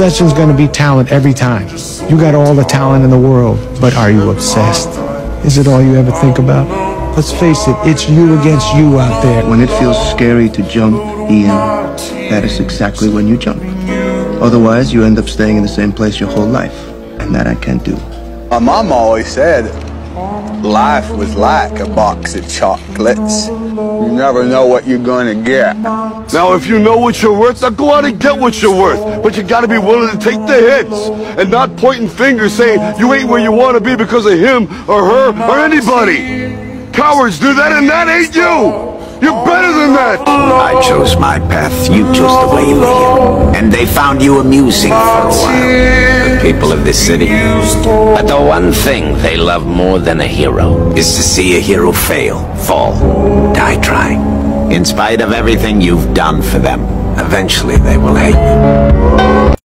Obsession's gonna be talent every time. You got all the talent in the world, but are you obsessed? Is it all you ever think about? Let's face it, it's you against you out there. When it feels scary to jump, Ian, that is exactly when you jump. Otherwise, you end up staying in the same place your whole life. And that I can't do. My mom always said life was like a box of chocolates. You never know what you're gonna get. Now, if you know what you're worth, now go out and get what you're worth. But you gotta be willing to take the hits and not pointing fingers saying you ain't where you wanna be because of him or her or anybody. Cowards do that and that ain't you. You're better than that. I chose my path, you chose the way you live. And they found you amusing for a while, the people of this city. But the one thing they love more than a hero is to see a hero fail, fall, die trying. In spite of everything you've done for them, eventually they will hate you.